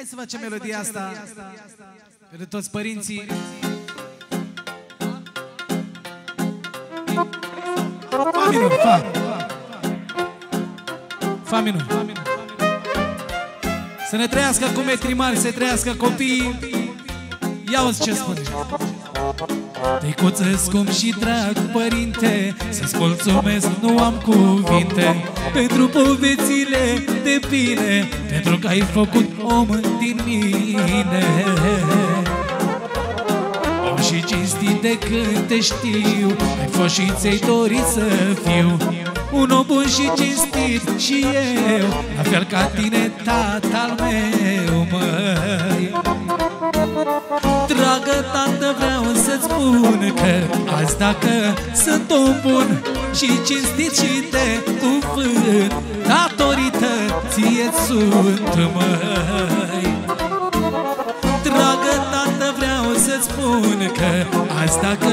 Hai să facem melodia asta pentru toți părinții. Fa minor, fa. Fa minor. Să ne trăiască cu metri mari, să trăiască copiii. Ia uzi ce spune. Tăicuță scump și drag, părinte Să-ți mulțumesc, nu am cuvinte. Pentru povețile de bine Pentru că ai făcut om din mine. Om și cinstit de când te știu Ai fost și ți-ai dorit să fiu Un om bun și cinstit și eu La fel ca tine, tatăl meu, măi. Dragă tată, vreau să-ți spun că Azi dacă sunt om bun și cinstit și de cuvânt Datorită ție sunt, măi să-ți spun că Azi dacă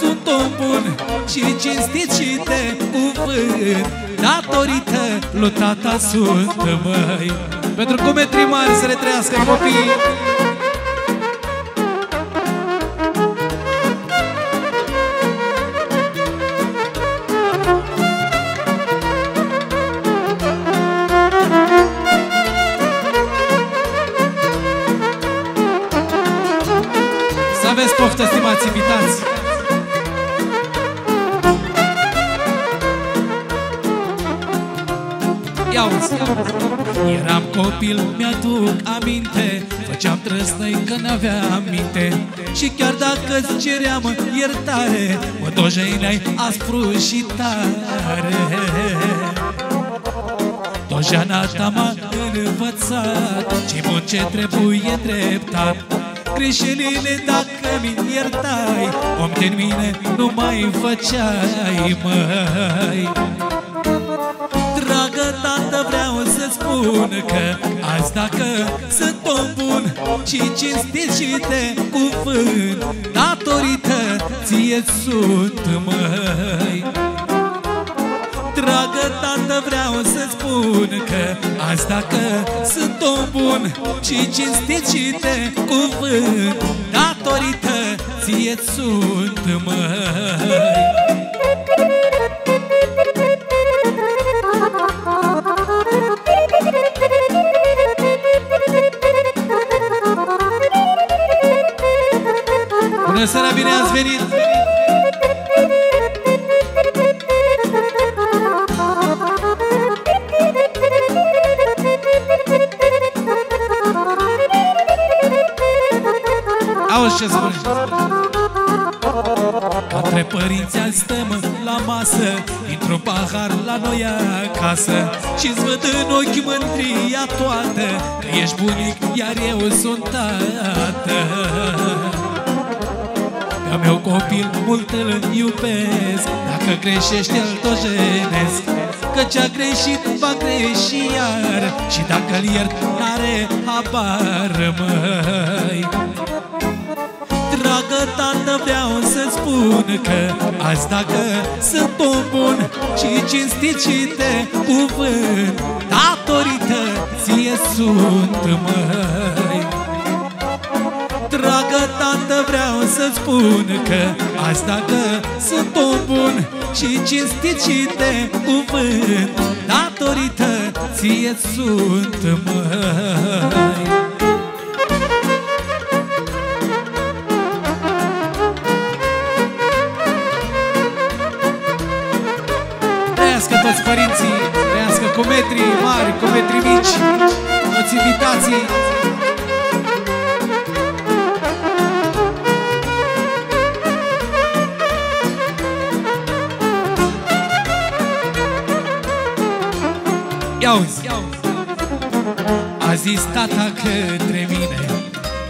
sunt om bun și cinstit și de cuvânt Datorită lui tata sunt, măi. Pentru cum metri mari să le trăiască copiii Ia uzi. Eram copil, mi-aduc aminte. Făceam trăsnăi că n-aveam minte. Și chiar dacă îți ceream iertare Mă dojeineai aspru și tare. Dojana ta m-a învățat ce bun ce trebuie dreptat. Greșelile dacă mi iertai Om din mine nu mai făceai, măi. Dragă tată, vreau să spun că Azi dacă sunt om bun și cinstit și de cuvânt Datorită ție sunt, măi. Dragă tată, vreau să spun că Azi dacă sunt om bun și cinstit și de cuvânt Datorită ție sunt, măi ați venit! Auzi ce spune Către părinți azi stăm la masă Dintr-un pahar la noi acasă. Și-ți văd în ochi mândria toată Că ești bunic, iar eu sunt tată Că meu copil mult îl iubesc. Dacă greșește îl dojenesc Că ce-a greșit va greși iar. Și dacă îl iert n-are habar măi. Dragă tată, vreau să spun că Azi dacă sunt om bun și cinstit și de cuvânt Datorită ție sunt, măi Dragă tată, vreau să spun că Azi dacă sunt om bun și cinstit și de cuvânt Datorită ție sunt, măi Trăiască toți părinții, trăiască cu metri mari, cu metri mici, toți invitații. Ia uzi. A zis tata către mine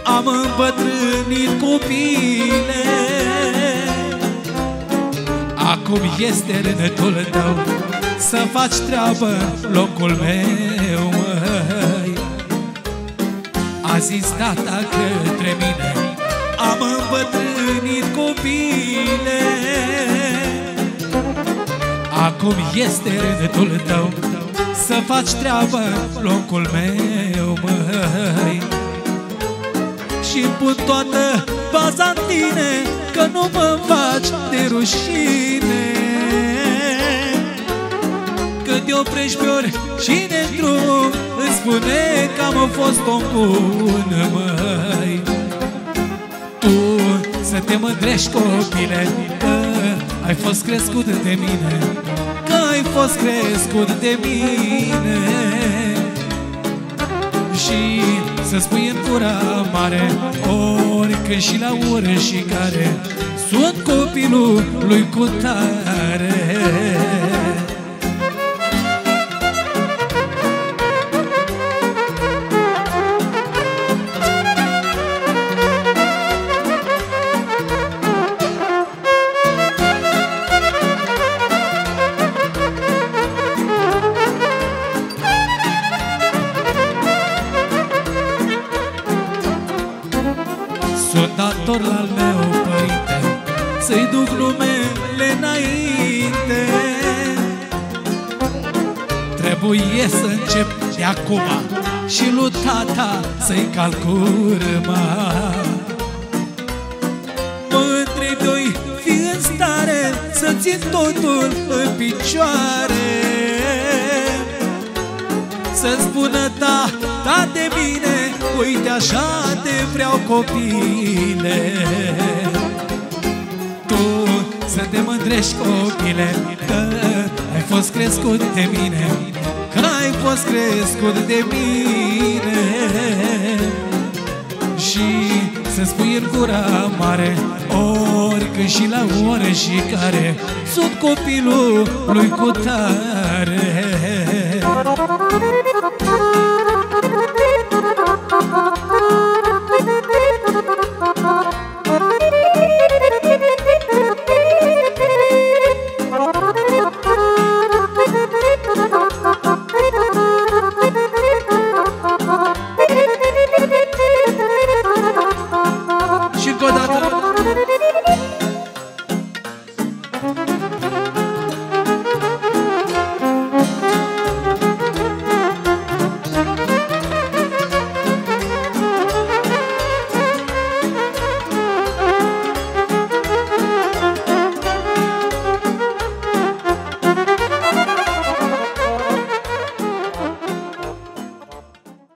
Am îmbătrânit copile. Acum este rândul tău Să faci treabă în locul meu, măi. A zis tata către mine Am îmbătrânit copile. Acum este rândul tău Să faci treabă în locul meu, măi. Și pun toată baza în tine Că nu mă faci de rușine. Când te oprești pe ori și de drum Îți spune că am fost om bun, măi. Tu să te mândrești copile Că ai fost crescut de mine. Că ai fost crescut de mine. Și să spui în cura mare Ori când și la ură și care Sunt copilul lui Cutare Sunt dator la al meu părinte Să-i duc numele înainte. Trebuie să încep de acum Și lui tata să-i calcurma Mă. Întreb doi fi în stare Să țin totul în picioare. Să spună ta, ta de mine Uite așa te vreau copile. Tu să te mândrești copile Că ai fost crescut de mine Că ai fost crescut de mine. Și să spui în gura mare Ori când și la ore și care Sunt copilul lui Cutare Și încă